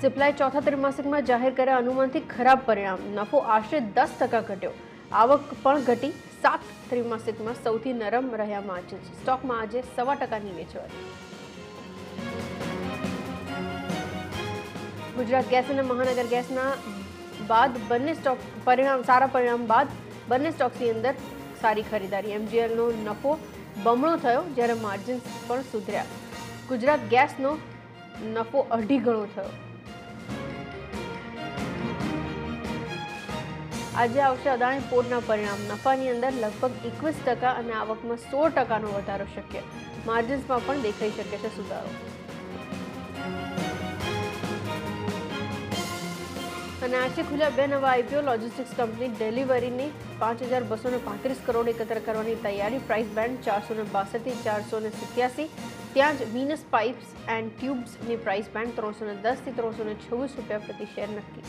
સિપ્લાય ચોથા ત્રિમાસિકમાં જાહેર કર્યા અનુમાનથી ખરાબ પરિણામ. નફો આશરે દસ ટકા ઘટ્યો. આવક પણ ઘટી. સાત ત્રિમાસિકમાં સૌથી નરમ રહ્યા માર્જિન સ્ટોકમાં આજે સવા ટકાની વેચવાલી ગુજરાત ગેસ અને મહાનગર ગેસના બાદ બંને સ્ટોક પરિણામ, સારા પરિણામ બાદ બંને સ્ટોક્સની અંદર સારી ખરીદારી. એમજીએલનો નફો બમણો થયો જ્યારે માર્જિન્સ પણ સુધર્યા. ગુજરાત ગેસનો નફો અઢી ગણો થયો. આજે આવશે અદાણી પોર્ટના પરિણામ. નફાની અંદર લગભગ એકવીસ ટકા અને આવકમાં સોળ ટકાનો વધારો શક્ય. માર્જિન્સમાં પણ દેખાઈ શકે છે સુધારો. અને આજે ખુલ્યા બે નવા આઈપીઓ લોજિસ્ટિક્સ કંપની ડિલિવરીની પાંચ હજાર બસો ને પાંત્રીસ કરોડ એકત્ર કરવાની તૈયારી. પ્રાઇસ બેન્ડ ચારસો ને બાસઠથી ચારસો ને સિત્યાસી. ત્યાં જ વિનસ પાઇપ્સ એન્ડ ટ્યુબ્સની પ્રાઇસ બેન્ડ ત્રણસો ને દસથી ત્રણસો ને છવ્વીસ રૂપિયા પ્રતિ શેર નક્કી.